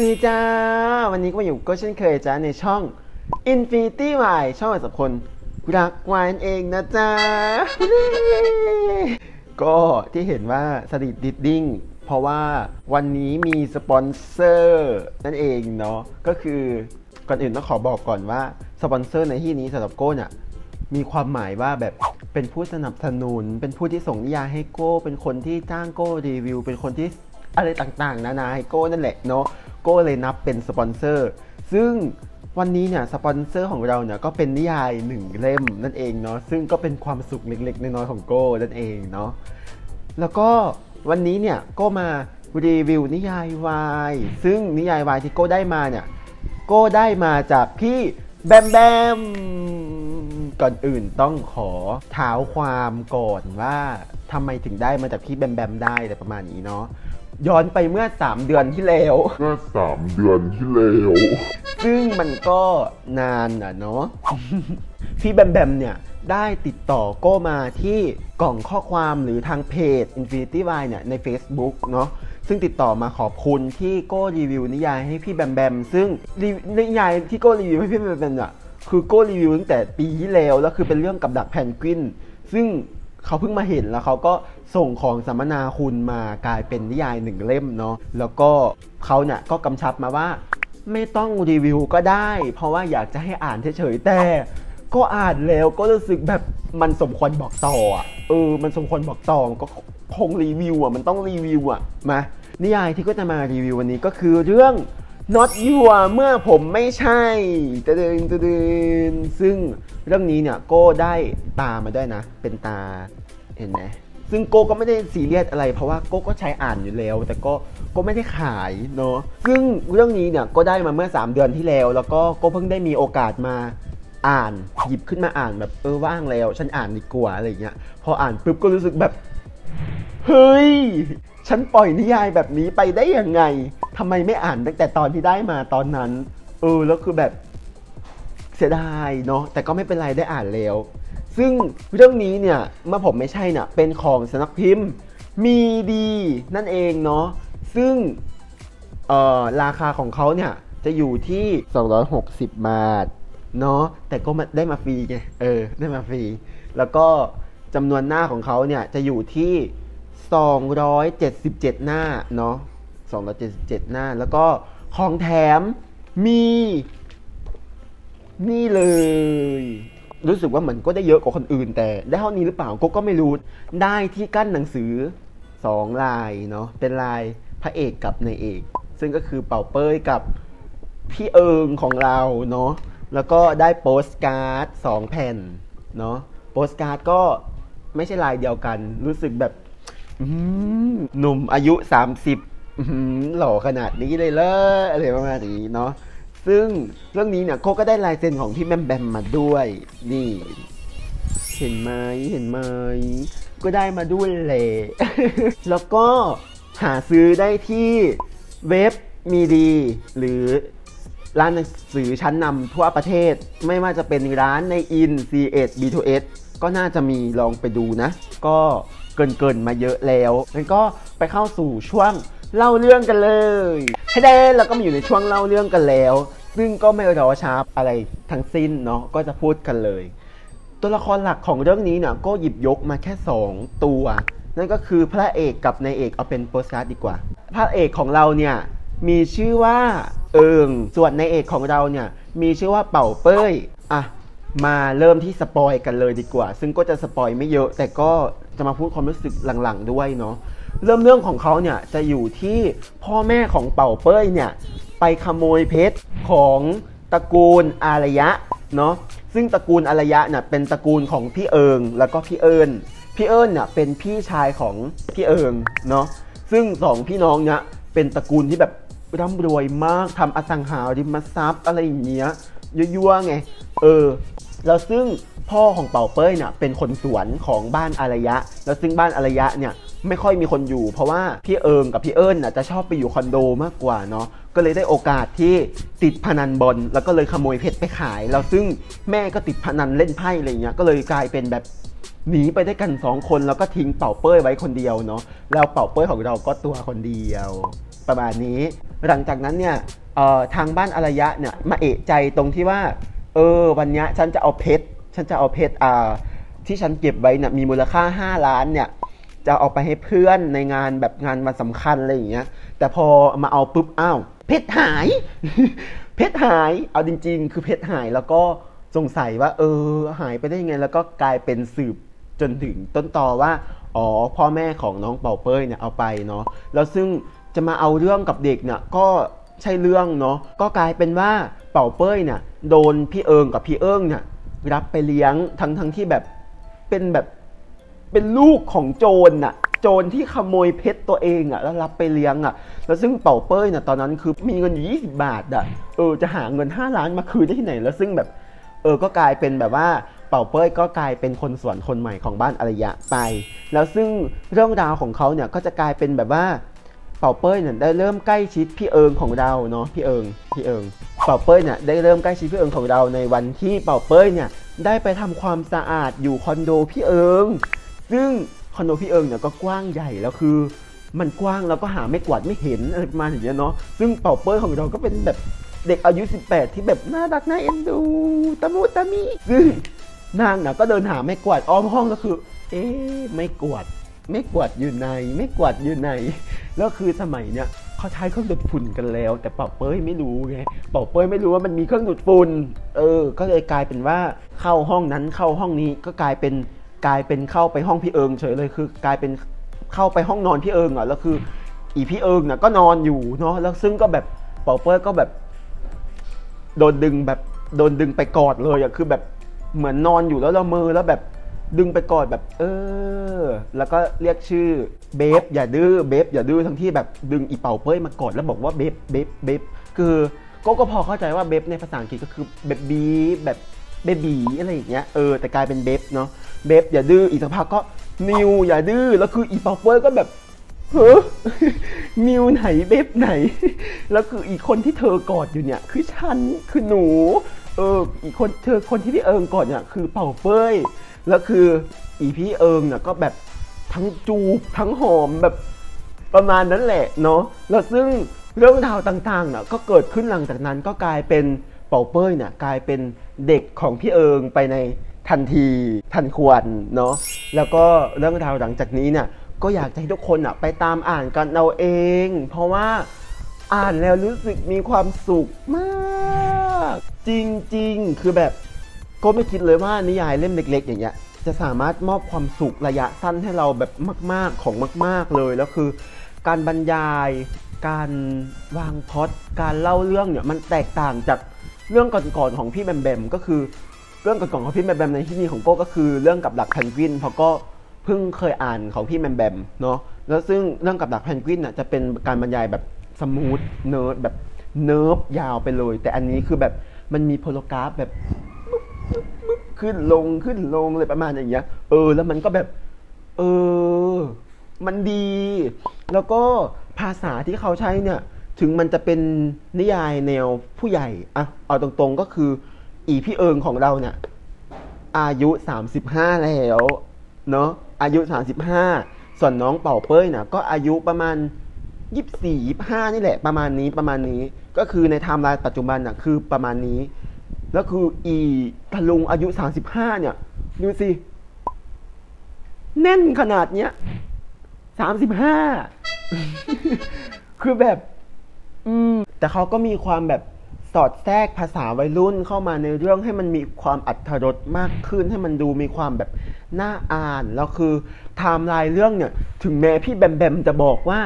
สวัสดีจ้า วันนี้ก็มาอยู่ก็เช่นเคยจ้าในช่อง Infinity Y ช่องสำหรับคนรักวายนั่นเองนะจ๊ะก็ที่เห็นว่าสดิดดิดดิ้งเพราะว่าวันนี้มีสปอนเซอร์นั่นเองเนาะก็คือก่อนอื่นต้องขอบอกก่อนว่าสปอนเซอร์ในที่นี้สำหรับโก้เนี่ยมีความหมายว่าแบบเป็นผู้สนับสนุน เป็นผู้ที่ส่งนิยายให้โก้ เป็นคนที่จ้างโก้รีวิว เป็นคนที่อะไรต่างๆ นานาให้โก้นั่นแหละเนาะ ก้เลยนับเป็นสปอนเซอร์ ซึ่งวันนี้เนี่ยสปอนเซอร์ของเราเนี่ยก็เป็นนิยายหนึ่งเล่มนั่นเองเนาะซึ่งก็เป็นความสุขเล็กๆ น้อยๆของโก้นั่นเองเนาะแล้วก็วันนี้เนี่ยก็มารีวิวนิยายวายซึ่งนิยายวายที่โก้ได้มาเนี่ยโก้ได้มาจากพี่แบมแบมก่อนอื่นต้องขอเท้าความก่อนว่าทำไมถึงได้มาจากพี่แบมแบมได้แต่ประมาณนี้เนาะ ย้อนไปเมื่อ 3 เดือนที่แล้วเมื่อสามเดือนที่แล้วซึ่งมันก็นานอะเนาะ พี่แบมแบมเนี่ย ได้ติดต่อโก้มาที่กล่องข้อความหรือทางเพจ Infinity Y เนี่ย ใน Facebook เนาะซึ่งติดต่อมาขอบคุณที่โก้รีวิวนิยายให้พี่แบมแบม ซึ่งรีนิยายที่โก้รีวิวให้พี่แบมแบมเนี่ยคือโก้รีวิวตั้งแต่ปีที่แล้วแล้วคือเป็นเรื่องกับดักแพนกวิน ซึ่ง เขาเพิ่งมาเห็นแล้วเขาก็ส่งของสัมมนาคุณมากลายเป็นนิยายหนึ่งเล่มเนาะแล้วก็เขาเนี่ยก็กำชับมาว่า ไม่ต้องรีวิวก็ได้ เพราะว่าอยากจะให้อ่านเฉยๆแต่ก็อ่านแล้วก็รู้สึกแบบมันสมควรบอกต่ออะเออ มันสมควรบอกต่อก็คงรีวิวอะมันต้องรีวิวอะมานิยายที่ก็จะมารีวิววันนี้ก็คือเรื่อง not you เมื่อผมไม่ใช่ตะเดินตะเดินซึ่งเรื่องนี้เนี่ยโก้ได้ตามาด้วยนะ เป็นตาเห็นไหมซึ่งโก้ก็ไม่ได้ซีเรียสอะไร เพราะว่าโก้ก็ใช้อ่านอยู่แล้ว แต่ก็ก็ไม่ได้ขายเนาะซึ่งเรื่องนี้เนี่ยก็ได้มาเมื่อ 3 เดือนที่แล้ว แล้วก็ก็เพิ่งได้มีโอกาสมาอ่านหยิบขึ้นมาอ่านแบบเออว่างแล้ว ฉันอ่านดีกว่าอะไรอย่างเงี้ยพออ่านปุ๊บก็รู้สึกแบบเฮ้ย ฉันปล่อยนิยายแบบนี้ไปได้ยังไงทำไมไม่อ่านตั้งแต่ตอนที่ได้มาตอนนั้น เออ แล้วคือแบบเสียดายเนาะ แต่ก็ไม่เป็นไรได้อ่านแล้ว ซึ่งเรื่องนี้เนี่ย เมื่อผมไม่ใช่เนี่ยเป็นของสำนักพิมพ์ มีดีนั่นเองเนาะ ซึ่งเอ่อราคาของเขาเนี่ยจะอยู่ที่ 260 บาท เนาะ แต่ก็มาได้มาฟรีไง เออ ได้มาฟรี แล้วก็จำนวนหน้าของเขาเนี่ยจะอยู่ที่ 277 หน้าเนาะ277 หน้า แล้วก็ของแถมมี นี่เลย รู้สึกว่าเหมือนก็ได้เยอะกว่าคนอื่น แต่ได้เท่านี้หรือเปล่าก็ก็ไม่รู้ ได้ที่กั้นหนังสือ 2 ลายเนาะเป็นลายพระเอกกับนายเอก ซึ่งก็คือเป่าเป้ยกับพี่เอิงของเราเนาะแล้วก็ได้โปสการ์ด2แผ่นเนาะโปสการ์ดก็ไม่ใช่ลายเดียวกัน รู้สึกแบบ หนุ่มอายุ30อื้อหือหล่อขนาดนี้เลยเลออะไรประมาณนี้เนาะซึ่งเรื่องนี้เนี่ยโคก็ได้ลายเซ็นของพี่แบมแบมมาด้วยนี่ เห็นไหมเห็นไหมก็ได้มาด้วยแหละแล้วก็หาซื้อได้ที่เว็บมีดี หรือร้านหนังสือชั้นนำทั่วประเทศ ไม่ว่าจะเป็นร้านในอิน C1 B2S ก็น่าจะมีลองไปดูนะ ก็ เกินๆมาเยอะแล้วงั้นก็ไปเข้าสู่ช่วงเล่าเรื่องกันเลยให้ได้แล้วก็มาอยู่ในช่วงเล่าเรื่องกันแล้ว ซึ่งก็ไม่รอช้าอะไรทั้งสิ้นเนาะก็จะพูดกันเลย ตัวละครหลักของเรื่องนี้เนี่ยก็หยิบยกมาแค่ 2 ตัว นั่นก็คือพระเอกกับนายเอกเอาเป็นโปสการ์ดดีกว่า พระเอกของเราเนี่ยมีชื่อว่าเอิงส่วนนายเอกของเราเนี่ยมีชื่อว่าเป่าเป้ยอะมาเริ่มที่ spoil กันเลยดีกว่า ซึ่งก็จะ spoil ไม่เยอะ แต่ก็ จะมาพูดความรู้สึกหลังๆด้วยเนาะเริ่มเรื่องของเขาเนี่ยจะอยู่ที่พ่อแม่ของเป่าเป้ยเนี่ยไปขโมยเพชรของตระกูลอารยะเนาะซึ่งตระกูลอารยะเนี่ยเป็นตระกูลของพี่เอิงแล้วก็พี่เอิงพี่เอิญเนี่ยเป็นพี่ชายของพี่เอิงเนาะซึ่งสองพี่น้องเนี่ยเป็นตระกูลที่แบบร่ำรวยมากทำอสังหาริมทรัพย์อะไรอย่างเงี้ยยั่วๆไงเออแล้วซึ่ง พ่อของเป่าเป้ยเนี่ยเป็นคนสวนของบ้านอารยะ แล้วซึ่งบ้านอารยะเนี่ยไม่ค่อยมีคนอยู่ เพราะว่าพี่เอิงกับพี่เอิญน่ะจะชอบไปอยู่คอนโดมากกว่าเนาะก็เลยได้โอกาสที่ติดพนันบอลแล้วก็เลยขโมยเพชรไปขาย แล้วซึ่งแม่ก็ติดพนันเล่นไพ่อะไรเงี้ยก็เลยกลายเป็นแบบหนีไปได้กันสองคนแล้วก็ทิ้งเป่าเป้ยไว้คนเดียวเนาะแล้วเป่าเป้ยของเราก็ตัวคนเดียว ประมาณนี้ หลังจากนั้นเนี่ยทางบ้านอารยะเนี่ยมาเอะใจตรงที่ว่า เออวันนี้ฉันจะเอาเพชร ฉันจะเอาเพชรอ่าที่ฉันเก็บไว้เนี่ยมีมูลค่า5ล้านเนี่ย จะเอาไปให้เพื่อนในงานแบบงานวันสำคัญอะไรอย่างเงี้ย แต่พอมาเอาปุ๊บอ้าวเพชรหาย เพชรหาย เอาจริง ๆ คือเพชรหายแล้วก็สงสัยว่า เออ หายไปได้ยังไง แล้วก็กลายเป็นสืบจนถึงต้นตอว่า อ๋อ พ่อแม่ของน้องเป่าเป้ยเนี่ยเอาไปเนาะแล้วซึ่งจะมาเอาเรื่องกับเด็กเนี่ยก็ใช่เรื่องเนาะก็กลายเป็นว่าเป่าเป้ยเนี่ยโดนพี่เอิงกับพี่เอิงเนี่ย รับไปเลี้ยงทั้งทั้งที่แบบเป็นแบบเป็นลูกของโจรน่ะ โจรที่ขโมยเพชรตัวเองอะ แล้วรับไปเลี้ยงอะ แล้วซึ่งเป่าเป้ยน่ะตอนนั้นคือมีเงินอยู่20บาทอะเออจะหาเงิน5ล้านมาคืนได้ที่ไหน แล้วซึ่งแบบเออก็กลายเป็นแบบว่าเป่าเป้ยก็กลายเป็นคนสวนคนใหม่ของบ้านอารยะไป แล้วซึ่งเรื่องราวของเขาเนี่ยก็จะกลายเป็นแบบว่าเป่าเป้ยเนี่ยได้เริ่มใกล้ชิดพี่เอิงของเราเนาะพี่เอิงพี่เอิง เป่าเป้ยเนี่ยได้เริ่มใกล้ชิดพี่เอิงของเราในวันที่เป่าเป้ยเนี่ยได้ไปทำความสะอาดอยู่คอนโดพี่เอิง ซึ่งคอนโดพี่เอิงเนี่ยก็กว้างใหญ่แล้วคือ มันกว้างแล้วก็หาไม่กวาดไม่เห็นอะไรประมาณอย่างเงี้ยเนาะซึ่งเป่าเป้ยของเราก็เป็นแบบเด็กอายุ 18 ที่แบบน่ารักน่าเอ็นดูตะมุตะมิซึ่งนางน่ะก็เดินหาไม่กวาดอ้อมห้องก็คือ เอ๊ะไม่กวาด ไม่กวาดอยู่ในไม่กวาดอยู่ในแล้วคือสมัยเนี้ยเขาใช้เครื่องดูดฝุ่นกันแล้ว แต่เป่าเป้ยไม่รู้ไงเป่าเป้ยไม่รู้ว่ามันมีเครื่องดูดฝุ่นเออ ก็เลยกลายเป็นว่าเข้าห้องนั้นเข้าห้องนี้ก็กลายเป็นกลายเป็นเข้าไปห้องพี่เอิงเฉยเลยคือ กลายเป็นเข้าไปห้องนอนพี่เอิงอะแล้วคือ อีพี่เอิงน่ะก็นอนอยู่เนาะแล้วซึ่งก็แบบเป่าเป้ยก็แบบโดนดึงแบบโดนดึงไปกอดเลยอะคือแบบเหมือนนอนอยู่แล้วเรามือแล้วแบบ ดึงไปกอดแบบ เออ แล้วก็เรียกชื่อเบฟอย่าดื้อเบฟอย่าดื้อทั้งที่แบบดึงอีเป่าเป้ยมากอดแล้วบอกว่าเบฟเบฟเบฟคือก็ก็พอเข้าใจว่าเบฟในภาษาอังกฤษก็คือแบบบีแบบเบบีอะไรอย่างเงี้ยเออแต่กลายเป็นเบฟเนาะเบฟอย่าดื้ออีกสักพักก็นิวอย่าดื้อแล้วคืออีเป่าเป้ยก็แบบเฮ้อมิวไหนเบบไหน แล้วคืออีกคนที่เธอกอดอยู่เนี่ยคือฉันคือหนูเอออีกคนเธอคนที่พี่เอิงกอดเนี่ยคือเป่าเป้ย แล้วคืออีพี่เอิงเนี่ยก็แบบทั้งจูบทั้งหอมแบบประมาณนั้นแหละเนาะแล้วซึ่งเรื่องราวต่างๆเนี่ยก็เกิดขึ้นหลังจากนั้นก็กลายเป็นเป่าเป้ยเนี่ยกลายเป็นเด็กของพี่เอิงไปในทันทีทันควรเนาะแล้วก็เรื่องราวหลังจากนี้เนี่ยก็อยากจะให้ทุกคนอะไปตามอ่านกันเอาเอง เพราะว่าอ่านแล้วรู้สึกมีความสุขมาก จริงๆ คือแบบ ก็ไม่คิดเลยว่านิยายเล่มเล็ก ๆ อย่างเงี้ยจะสามารถมอบความสุขระยะสั้นให้เราแบบมาก ๆ ของมาก ๆ เลย แล้วคือ การบรรยาย การวางพ็อดการเล่าเรื่องเนี่ยมันแตกต่างจากเรื่องก่อนๆของพี่แบมแบมก็คือเรื่องก่อนๆของพี่แบมแบมในที่นี้ของโก้ก็คือเรื่องกับดักแพนกวินเพราะก็เพิ่งเคยอ่านของพี่แบมแบมเนาะแล้วซึ่งเรื่องกับดักแพนกวินน่ะจะเป็นการบรรยายแบบ smooth nerd แบบเนิร์ฟยาวไปเลย แต่อันนี้คือแบบมันมีโพลกราฟแบบ ขึ้นลงขึ้นลงเลยประมาณอย่างเงี้ย เออ แล้วมันก็แบบ เออ มันดี แล้วก็ภาษาที่เขาใช้เนี่ย ถึงมันจะเป็นนิยายแนวผู้ใหญ่อะเอาตรงๆก็คือ อีพี่เอิงของเราเนี่ย อายุ 35 แล้วเนาะอายุ 35 ส่วนน้องเป่าเป้ยนะก็อายุประมาณ 24 25 นี่แหละ ประมาณนี้ประมาณนี้ก็คือในไทม์ไลน์ปัจจุบันน่ะคือประมาณนี้ แล้วคืออีทะลุงอายุ 35 เนี่ย ดูสิ แน่นขนาดเนี้ย 35 คือแบบ อืม แต่เขาก็มีความแบบสอดแทรกภาษาวัยรุ่นเข้ามาในเรื่องให้มันมีความอัธรสมากขึ้นให้มันดูมีความแบบน่าอ่าน แล้วคือไทม์ไลน์เรื่องเนี่ย ถึงแม้พี่แบมแบมจะบอกว่า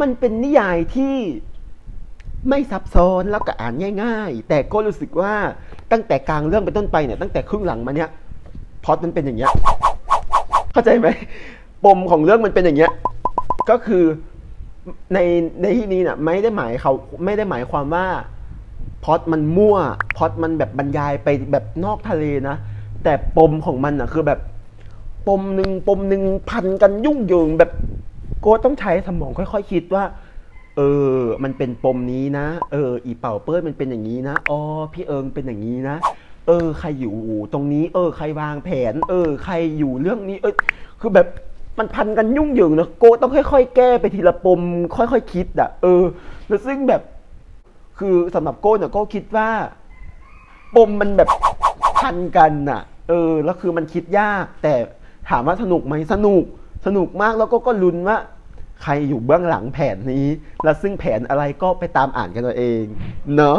มันเป็นนิยายที่ ไม่ซับซ้อนแล้วก็อ่านง่าย ๆ แต่ก็รู้สึกว่าตั้งแต่กลางเรื่องเป็นต้นไปเนี่ยตั้งแต่ครึ่งหลังมาเนี่ยพอตมันเป็นอย่างเงี้ยเข้าใจไหมปมของเรื่องมันเป็นอย่างเงี้ยก็คือในในที่นี้น่ะไม่ได้หมายเขาไม่ได้หมายความว่าพอตมันมั่วพอตมันแบบบรรยายไปแบบนอกทะเลนะแต่ปมของมันอะคือแบบปมหนึ่งปมหนึ่งพันกันยุ่งเหยิงแบบก็ต้องใช้สมองค่อย ๆคคิดว่า เออ มันเป็นปมนี้นะ เออ อีเป่าเปิ้ลมันเป็นอย่างนี้นะ อ๋อ พี่เอิงเป็นอย่างนี้นะ เออ ใครอยู่ตรงนี้ เออ ใครวางแผน เออ ใครอยู่เรื่องนี้ เออ คือแบบมันพันกันยุ่งเหยิงนะโกต้องค่อย ๆ แก้ไปทีละปม ค่อยๆคิดอะ เออ แล้วซึ่งแบบ คือสำหรับโก้เนี่ยโก้คิดว่า ปมมันแบบพันกันน่ะ เออ แล้วคือมันคิดยาก แต่ถามว่าสนุกไหมสนุก สนุกมากแล้วก็ก็ลุ้นว่า ใครอยู่เบื้องหลังแผนนี้ แล้วซึ่งแผนอะไรก็ไปตามอ่านกันตัวเอง เนาะ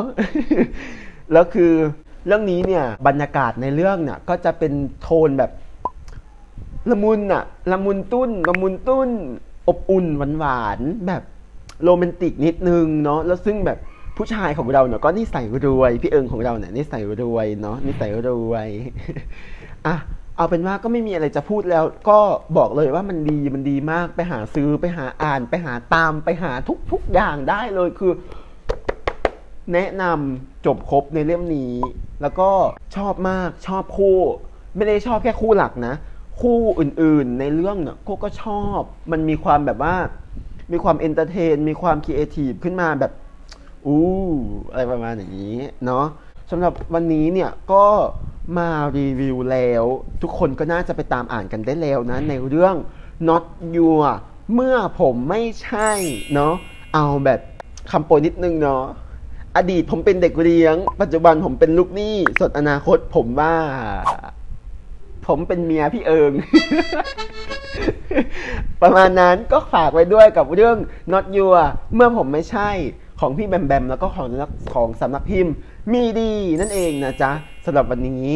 แล้วคือเรื่องนี้เนี่ยบรรยากาศในเรื่องเนี่ยก็จะเป็นโทนแบบละมุนอะละมุนตุ้นละมุนตุ้น อบอุ่นหวานหวานๆแบบโรแมนติกนิดนึงเนาะแล้วซึ่งแบบผู้ชายของเราเนี่ยก็นิสัยรวย พี่เอิงของเราเนี่ยนิสัยรวยเนาะนิสัยรวยอะ เอาเป็นว่าก็ไม่มีอะไรจะพูดแล้ว ก็บอกเลยว่ามันดีมันดีมากไปหาซื้อไปหาอ่านไปหาตามไปหาทุกทุกอย่างได้เลยคือ แนะนำจบครบในเล่มนี้ แล้วก็ชอบมากชอบคู่ ไม่ได้ชอบแค่คู่หลักนะ คู่อื่นๆในเรื่องเนี่ยก็ก็ชอบมันมีความแบบว่า มีความ entertain มีความครีเอทีฟขึ้นมาแบบอู้อะไรประมาณอย่างนี้เนาะสำหรับวันนี้เนี่ยก็ มารีวิวแล้ว ทุกคนก็น่าจะไปตามอ่านกันได้แล้วนะ ในเรื่อง not your เมื่อผมไม่ใช่เนาะเอาแบบคำโปรยนิดนึงเนาะอดีตผมเป็นเด็กเลี้ยง ปัจจุบันผมเป็นลูกหนี้ส่วนอนาคตผมว่า ผมเป็นเมียพี่เอิง ประมาณนั้นก็ฝากไว้ด้วยกับเรื่อง not your เมื่อผมไม่ใช่ของพี่แบมแบมแล้วก็ของนักของสำนักพิมพ์ มีดีนั่นเองนะจ๊ะสำหรับวันนี้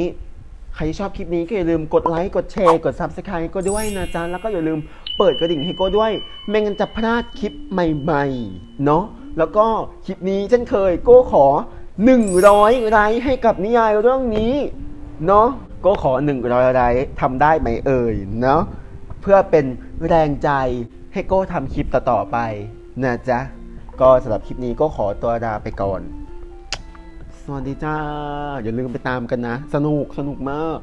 ใครชอบคลิปนี้ก็อย่าลืมกดไลค์ กดแชร์ กด Subscribe ก็ด้วยนะจ๊ะ แล้วก็อย่าลืมเปิดกระดิ่งให้ก็ด้วย ไม่งั้นจะพลาดคลิปใหม่ๆ เนาะแล้วก็คลิปนี้เช่นเคยก้ขอ 100ไลค์ให้กับนิยายเรื่องนี้เนาะก็ขอ 100ไลค์ทำได้ไหมเอ่ยเนาะเพื่อเป็นแรงใจให้โก้ทำคลิปต่อๆไปนะจ๊ะ ก็สำหรับคลิปนี้ก็ขอตัวลาไปก่อน สวัสดีจ้า อย่าลืมไปตามกันนะ สนุกสนุกมาก